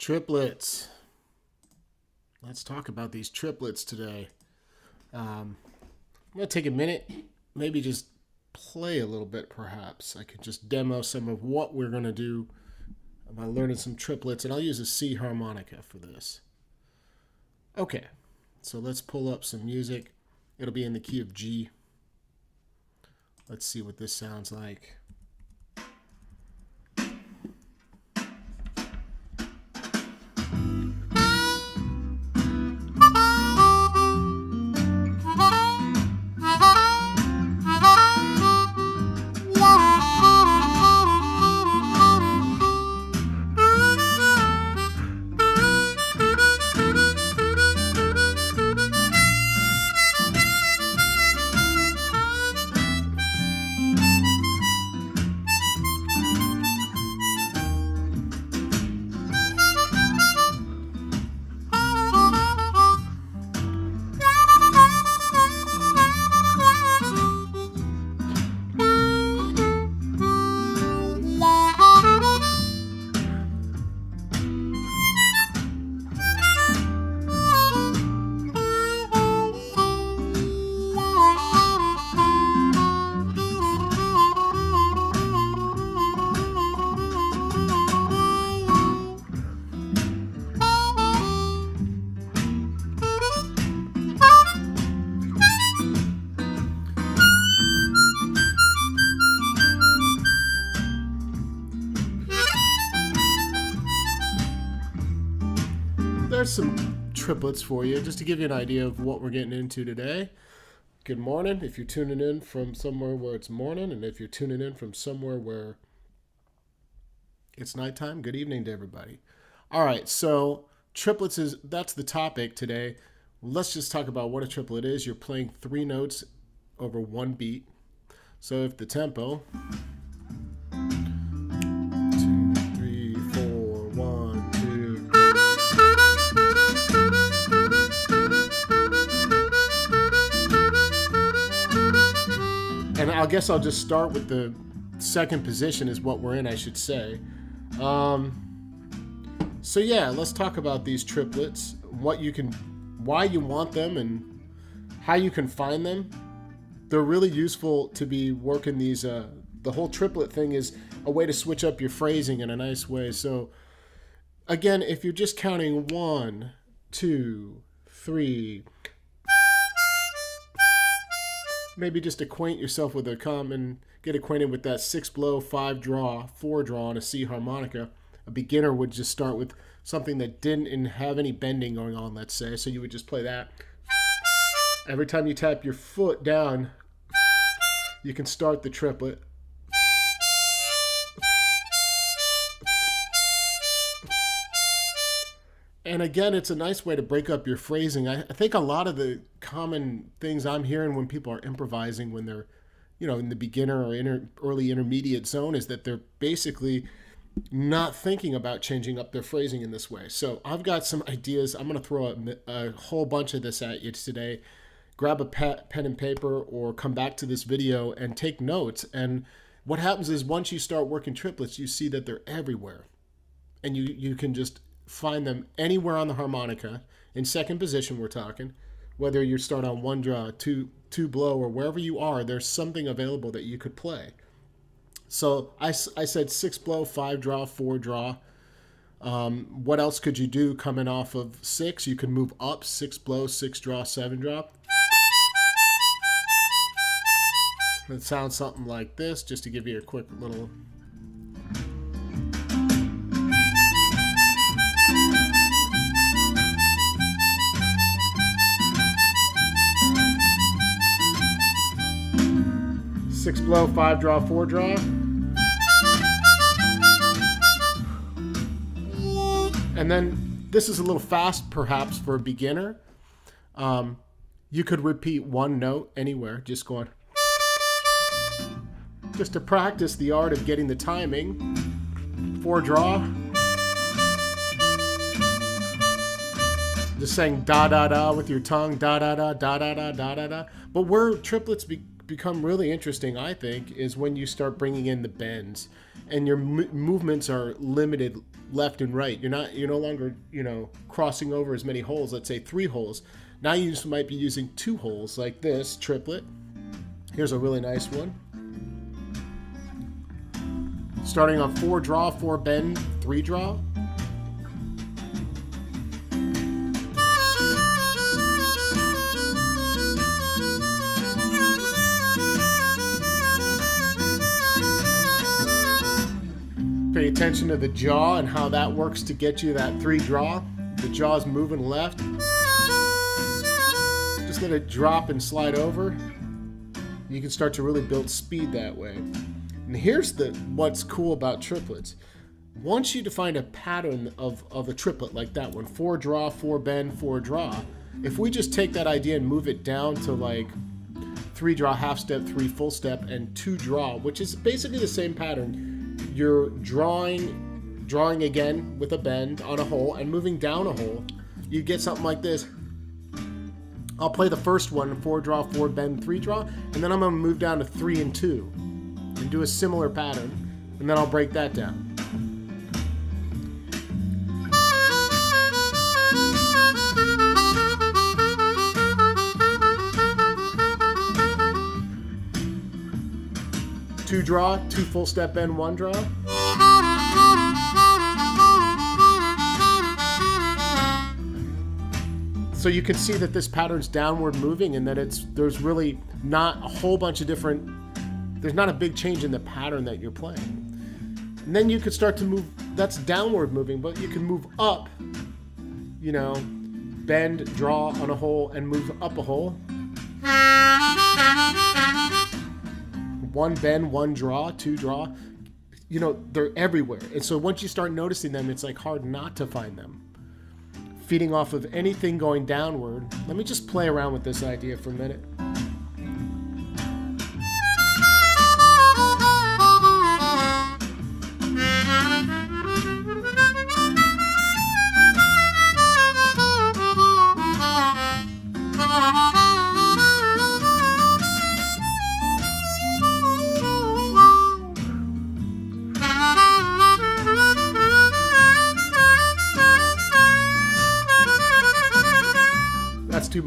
Triplets. Let's talk about these triplets today. Um, I'm going to take a minute, maybe just play a little bit perhaps. I could just demo some of what we're going to do by learning some triplets, and I'll use a C harmonica for this. Okay, so let's pull up some music. It'll be in the key of G. Let's see what this sounds like. There's some triplets for you, just to give you an idea of what we're getting into today. Good morning if you're tuning in from somewhere where it's morning, and if you're tuning in from somewhere where it's nighttime, good evening to everybody. All right, so triplets is that's the topic today. Let's just talk about what a triplet is. You're playing three notes over one beat. So if the tempo I guess I'll just start with the second position is what we're in, I should say. Um, so yeah, let's talk about these triplets, what you can, why you want them, and how you can find them. They're really useful to be working these. Uh, the whole triplet thing is a way to switch up your phrasing in a nice way. So again, if you're just counting one, two, three, maybe just acquaint yourself with a common, get acquainted with that six blow, five draw, four draw on a C harmonica. A beginner would just start with something that didn't have any bending going on, let's say. So you would just play that. Every time you tap your foot down, you can start the triplet. and again, it's a nice way to break up your phrasing. I, I, think a lot of the common things I'm hearing when people are improvising when they're, you know, in the beginner or inter, early intermediate zone is that they're basically not thinking about changing up their phrasing in this way. So I've got some ideas. I'm going to throw a, a, whole bunch of this at you today. Grab a pen and paper or come back to this video and take notes. And what happens is once you start working triplets, you see that they're everywhere. And you, you can just find them anywhere on the harmonica. In second position, we're talking. Whether you start on one draw, two, two blow, or wherever you are, there's something available that you could play. So I, I said six blow, five draw, four draw. Um, what else could you do coming off of six? You could move up six blow, six draw, seven draw. It sounds something like this, just to give you a quick little six blow, five draw, four draw. And then this is a little fast, perhaps, for a beginner. Um, you could repeat one note anywhere, just going. Just to practice the art of getting the timing. Four draw. Just saying da da da with your tongue, da da da, da da da, da da da. But where triplets be become really interesting, I think, is when you start bringing in the bends and your movements are limited left and right. You're not you're no longer, you know, crossing over as many holes, let's say 3 holes. Now you might be using two holes like this triplet. Here's a really nice one. Starting on 4 draw, 4 bend, 3 draw. Pay attention to the jaw and how that works to get you that three draw. The jaw's moving left. Just let it drop and slide over. You can start to really build speed that way. And here's the what's cool about triplets. Once you define a pattern of, of a triplet like that one, four draw, four bend, four draw, if we just take that idea and move it down to like three draw, half step, three full step, and two draw, which is basically the same pattern, you're drawing drawing again with a bend on a hole and moving down a hole, you get something like this. I'll play the first one, four draw, four bend, three draw, and then I'm gonna move down to three and two and do a similar pattern, and then I'll break that down. Two draw, two full step bend, one draw. So you can see that this pattern's downward moving and that it's there's really not a whole bunch of different there's not a big change in the pattern that you're playing. And then you could start to move that's downward moving, but you can move up, you know, bend, draw on a hole and move up a hole one bend, one draw, two draw. You know, they're everywhere. And so once you start noticing them, it's like hard not to find them. Feeding off of anything going downward. Let me just play around with this idea for a minute.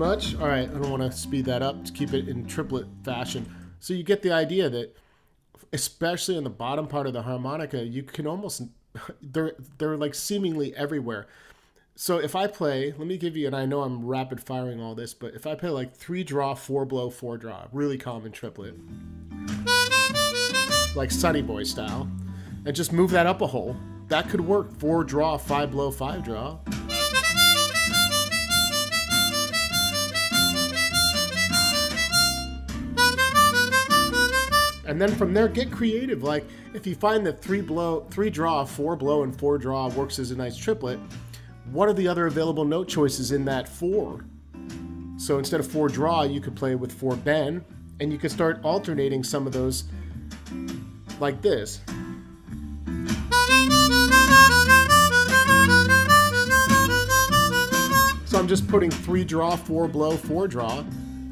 Much? All right, I don't want to speed that up to keep it in triplet fashion. So you get the idea that, especially in the bottom part of the harmonica, you can almost they're they're like seemingly everywhere. So if I play, let me give you, and I know I'm rapid firing all this, but if I play like three draw, four blow, four draw, really common triplet, like Sonny Boy style, and just move that up a hole, that could work. Four draw, five blow, five draw. And then from there get creative. Like if you find that three blow, three draw, four blow, and four draw works as a nice triplet, what are the other available note choices in that four? So instead of four draw, you could play with four bend, and you could start alternating some of those like this. So I'm just putting three draw, four blow, four draw,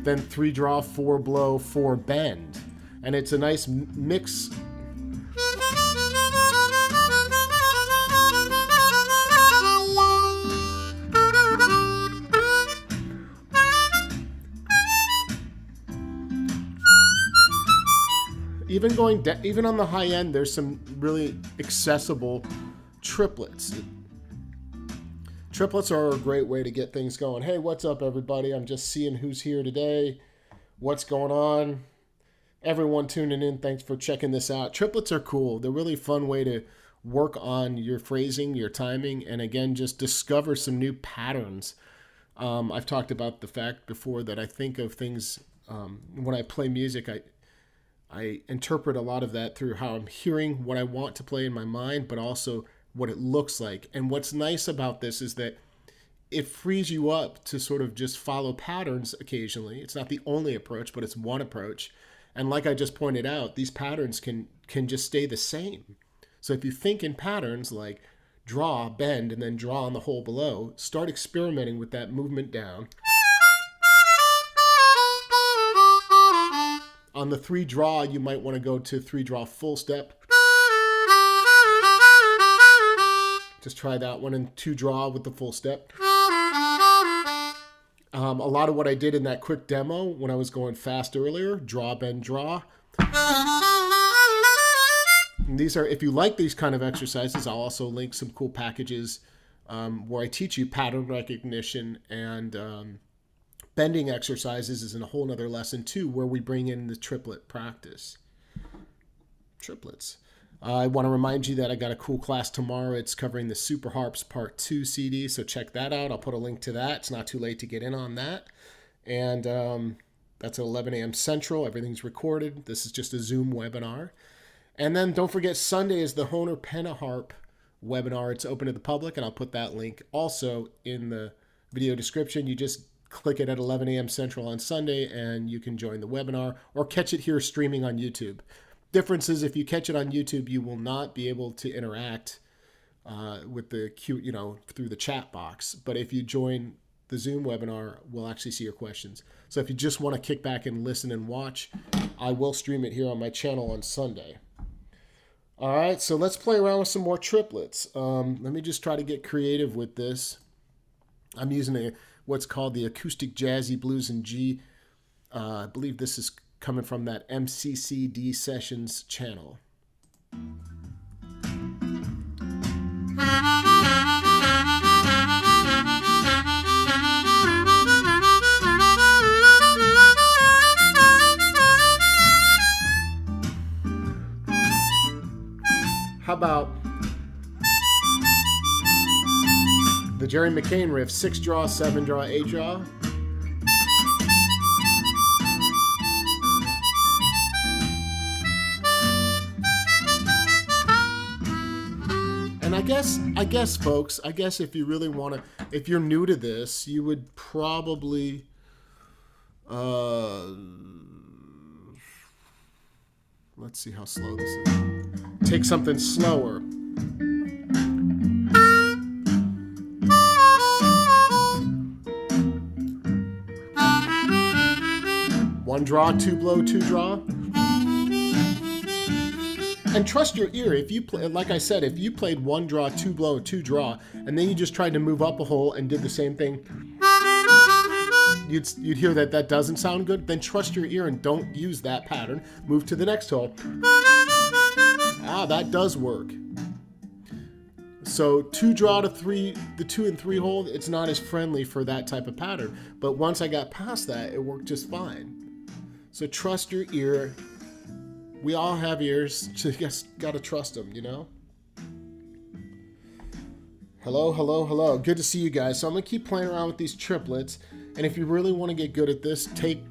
then three draw, four blow, four bend and it's a nice mix. Even going even on the high end, there's some really accessible triplets. Triplets are a great way to get things going. Hey, what's up, everybody? I'm just seeing who's here today. What's going on? Everyone tuning in, thanks for checking this out. Triplets are cool. They're really fun way to work on your phrasing, your timing, and again, just discover some new patterns. Um, I've talked about the fact before that I think of things um, when I play music. I I interpret a lot of that through how I'm hearing what I want to play in my mind, but also what it looks like. And what's nice about this is that it frees you up to sort of just follow patterns occasionally. It's not the only approach, but it's one approach. And like I just pointed out, these patterns can can just stay the same. So if you think in patterns like draw, bend, and then draw on the hole below, start experimenting with that movement down on the three draw, you might want to go to three draw full step. Just try that one and two draw with the full step. Um, a lot of what I did in that quick demo when I was going fast earlier, draw, bend, draw. And these are, if you like these kind of exercises, I'll also link some cool packages um, where I teach you pattern recognition and um, bending exercises is in a whole nother lesson too, where we bring in the triplet practice. Triplets. I want to remind you that I got a cool class tomorrow. It's covering the Super Harps Part 2 CD, so check that out. I'll put a link to that. It's not too late to get in on that. And um, that's at 11 a.m. Central. Everything's recorded. This is just a Zoom webinar. And then don't forget, Sunday is the Hohner Pentaharp webinar. It's open to the public, and I'll put that link also in the video description. You just click it at 11 a.m. Central on Sunday, and you can join the webinar or catch it here streaming on YouTube. Difference is if you catch it on YouTube, you will not be able to interact uh, with the Q, you know, through the chat box. But if you join the Zoom webinar, we'll actually see your questions. So if you just want to kick back and listen and watch, I will stream it here on my channel on Sunday. All right, so let's play around with some more triplets. Um, let me just try to get creative with this. I'm using a what's called the Acoustic Jazzy Blues in G. Uh, I believe this is coming from that MCCD Sessions channel. How about the Jerry McCain riff, six draw, seven draw, eight draw? And I guess, I guess, folks, I guess if you really want to, if you're new to this, you would probably, uh, let's see how slow this is. Take something slower. One draw, two blow, two draw. And trust your ear. If you play, like I said, if you played one draw, two blow, two draw, and then you just tried to move up a hole and did the same thing, you'd, you'd hear that that doesn't sound good. Then trust your ear and don't use that pattern. Move to the next hole. Ah, that does work. So two draw to three, the two and three hole, it's not as friendly for that type of pattern. But once I got past that, it worked just fine. So trust your ear we all have ears. So just gotta trust them, you know? Hello, hello, hello. Good to see you guys. So I'm gonna keep playing around with these triplets. And if you really want to get good at this, take,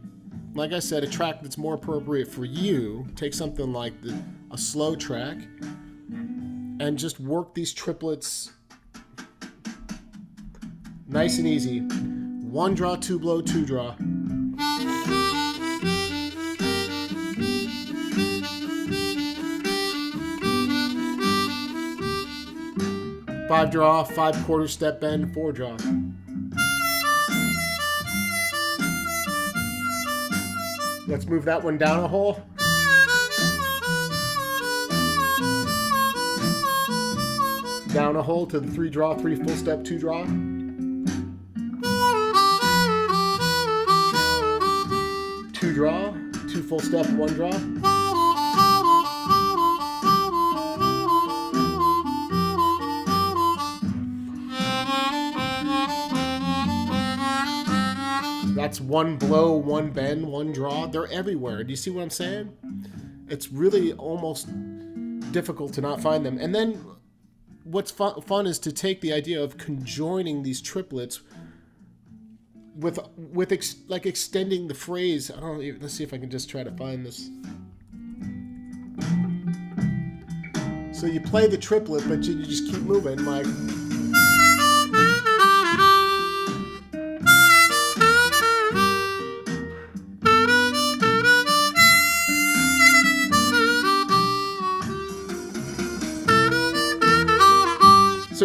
like I said, a track that's more appropriate for you. Take something like the, a slow track and just work these triplets nice and easy. One draw, two blow, two draw. Five draw, five quarter step bend, four draw. Let's move that one down a hole. Down a hole to the three draw, three full step, two draw. Two draw, two full step, one draw. That's one blow, one bend, one draw. They're everywhere. Do you see what I'm saying? It's really almost difficult to not find them. And then what's fun, fun is to take the idea of conjoining these triplets with with ex, like extending the phrase. I don't let's see if I can just try to find this. So you play the triplet, but you, you just keep moving like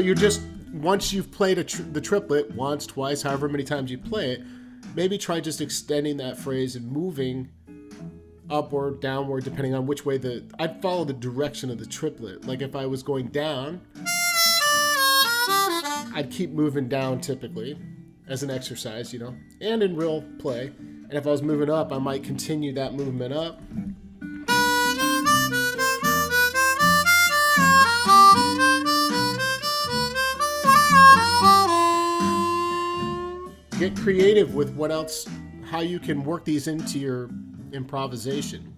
you're just once you've played tr the triplet once, twice, however many times you play it, maybe try just extending that phrase and moving upward, downward, depending on which way the I'd follow the direction of the triplet. Like if I was going down, I'd keep moving down typically as an exercise, you know, and in real play. And if I was moving up, I might continue that movement up. Get creative with what else, how you can work these into your improvisation.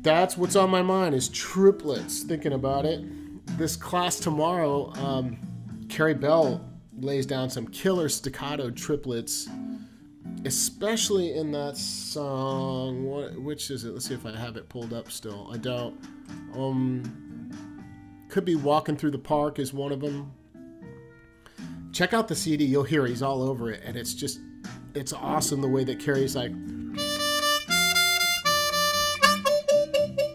That's what's on my mind is triplets. Thinking about it, this class tomorrow, um, Carey Bell lays down some killer staccato triplets, especially in that song. What, which is it? Let's see if I have it pulled up still. I don't. Um, could be "Walking Through the Park" is one of them. Check out the CD. You'll hear he's all over it, and it's just, it's awesome the way that Carey's like.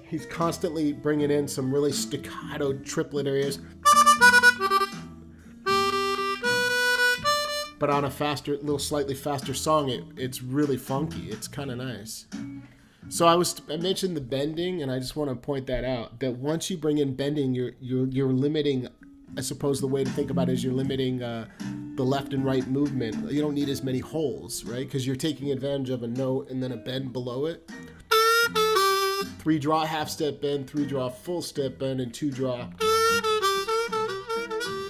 He's constantly bringing in some really staccato triplet areas. But on a faster, little slightly faster song, it, it's really funky. It's kind of nice. So I was I mentioned the bending, and I just want to point that out. That once you bring in bending, you're you're you're limiting. I suppose the way to think about it is you're limiting uh, the left and right movement. You don't need as many holes, right? Because you're taking advantage of a note and then a bend below it three draw half step bend, three draw full step bend, and two draw.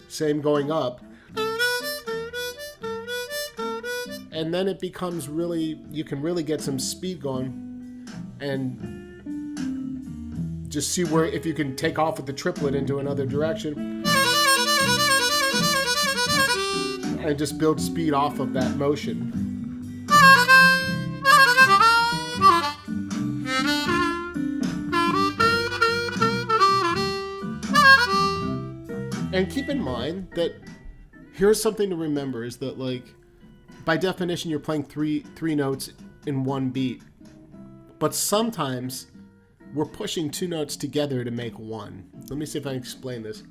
Same going up. And then it becomes really, you can really get some speed going and just see where, if you can take off with the triplet into another direction. And just build speed off of that motion. and keep in mind that here's something to remember is that like by definition you're playing three three notes in one beat. But sometimes we're pushing two notes together to make one. Let me see if i can explain this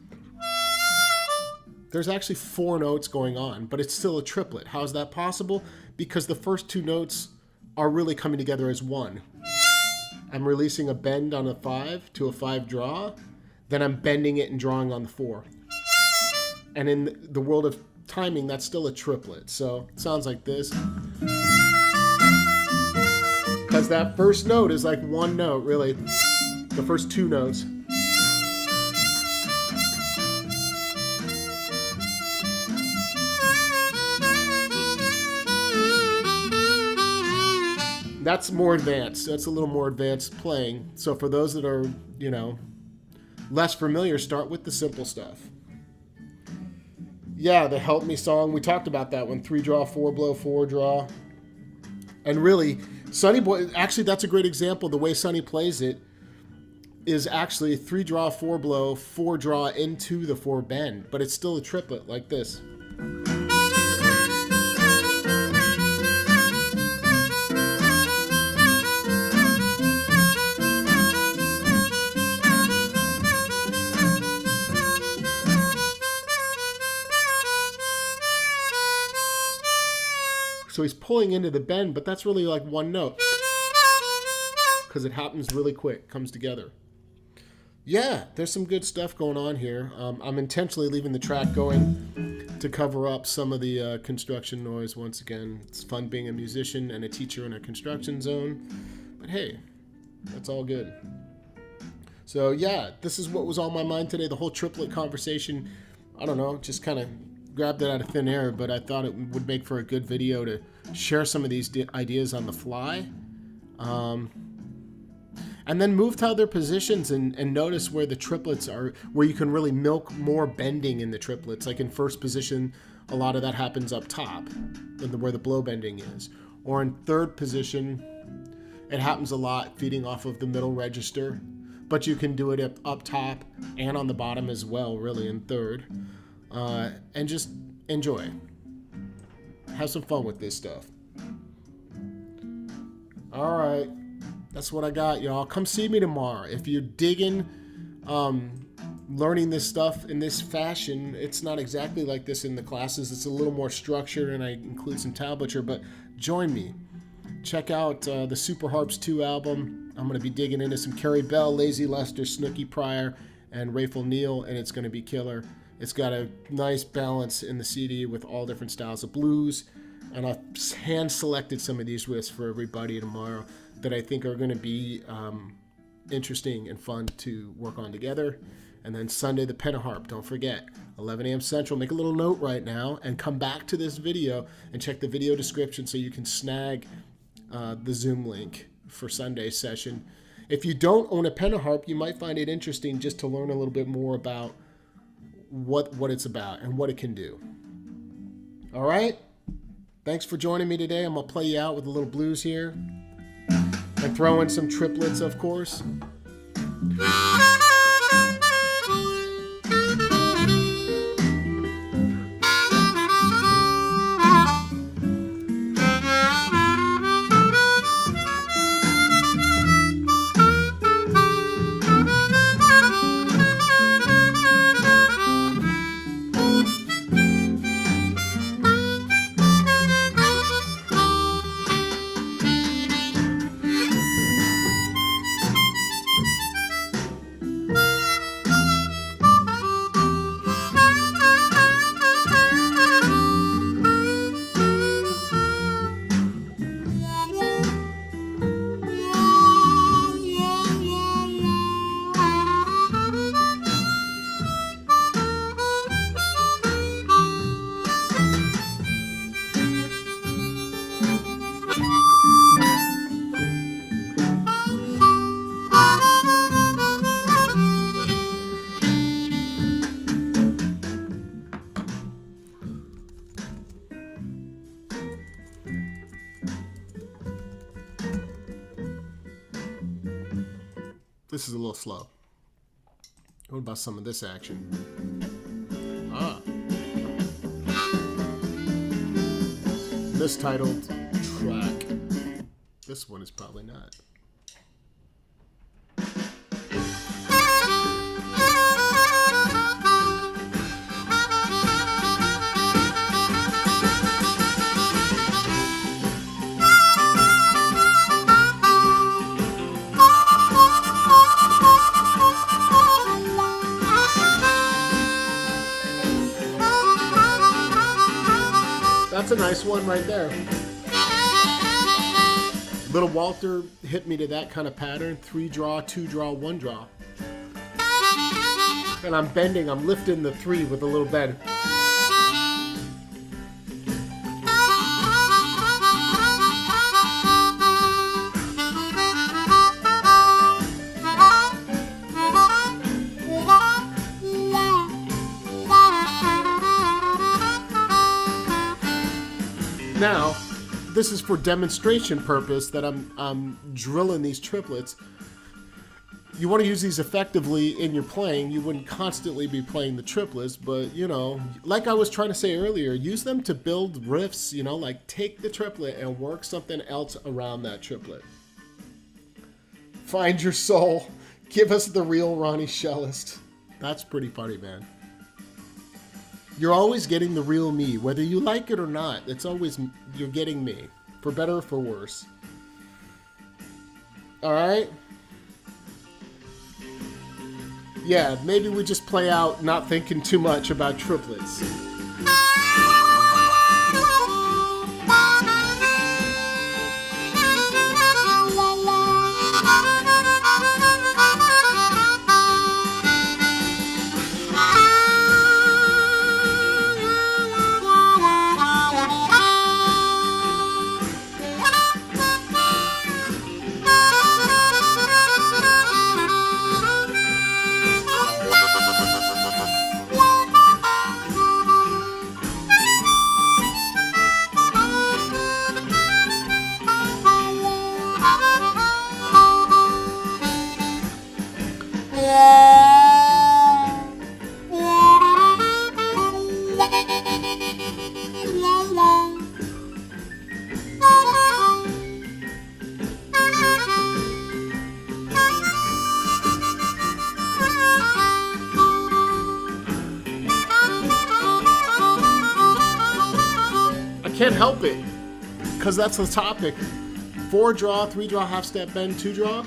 there's actually four notes going on but it's still a triplet how's that possible because the first two notes are really coming together as one i'm releasing a bend on a five to a five draw then i'm bending it and drawing on the four and in the world of timing, that's still a triplet. So it sounds like this. Because that first note is like one note, really. The first two notes. That's more advanced. That's a little more advanced playing. So for those that are, you know, less familiar, start with the simple stuff. Yeah, the Help Me song. We talked about that one. Three draw, four blow, four draw. And really, Sonny Boy, actually, that's a great example. The way Sonny plays it is actually three draw, four blow, four draw into the four bend, but it's still a triplet like this. So he's pulling into the bend, but that's really like one note. Because it happens really quick, comes together. Yeah, there's some good stuff going on here. Um, I'm intentionally leaving the track going to cover up some of the uh, construction noise once again. It's fun being a musician and a teacher in a construction zone. But hey, that's all good. So yeah, this is what was on my mind today. The whole triplet conversation. I don't know, just kind of grabbed it out of thin air, but I thought it would make for a good video to share some of these ideas on the fly. Um, and then move to other positions and, and notice where the triplets are, where you can really milk more bending in the triplets. Like in first position, a lot of that happens up top, in where the blow bending is. Or in third position, it happens a lot feeding off of the middle register, but you can do it up, up top and on the bottom as well, really, in third uh, and just enjoy. Have some fun with this stuff. All right, that's what I got, y'all. Come see me tomorrow if you're digging. Um, learning this stuff in this fashion. It's not exactly like this in the classes. It's a little more structured and I include some tablature, but join me. check out uh, the Super Harps 2 album. I'm going to be digging into some Carey Bell, Lazy Lester, Snooky Pryor, and Raful Neal, and it's going to be killer. It's got a nice balance in the CD with all different styles of blues, and I've hand selected some of these riffs for everybody tomorrow that I think are going to be um, interesting and fun to work on together. And then Sunday, the Pentaharp. Don't forget, 11 a.m. Central. Make a little note right now and come back to this video and check the video description so you can snag uh, the Zoom link for Sunday's session. If you don't own a Pentaharp, you might find it interesting just to learn a little bit more about what what it's about and what it can do. All right. Thanks for joining me today. I'm gonna play you out with a little blues here and throw in some triplets, of course. This is a little slow. What about some of this action? Ah. Mistitled track. This one is probably not. That's a nice one right there. Little Walter hit me to that kind of pattern. Three draw, two draw, one draw. And I'm bending, I'm lifting the three with a little bend. This is for demonstration purpose that I'm, I'm drilling these triplets. You want to use these effectively in your playing. You wouldn't constantly be playing the triplets, but you know, like I was trying to say earlier, use them to build riffs, you know, like take the triplet and work something else around that triplet. Find your soul. Give us the real Ronnie Shellist. That's pretty funny, man. You're always getting the real me, whether you like it or not. It's always you're getting me, for better or for worse. All right. Yeah, maybe we just play out not thinking too much about triplets. That's the topic. four draw, three draw, half step bend, two draw.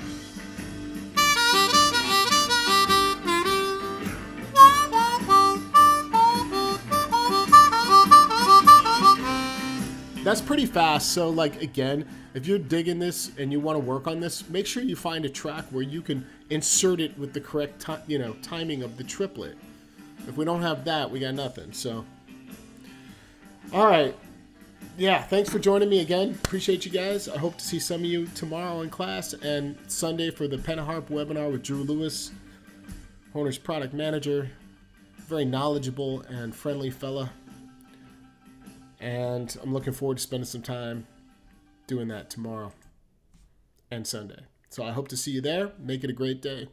That's pretty fast. So like again, if you're digging this and you want to work on this, make sure you find a track where you can insert it with the correct you know, timing of the triplet. If we don't have that, we got nothing. So, all right. Yeah, thanks for joining me again. Appreciate you guys. I hope to see some of you tomorrow in class and Sunday for the Pentaharp webinar with Drew Lewis, Hohner's product manager. Very knowledgeable and friendly fella. And I'm looking forward to spending some time doing that tomorrow and Sunday. So I hope to see you there. Make it a great day.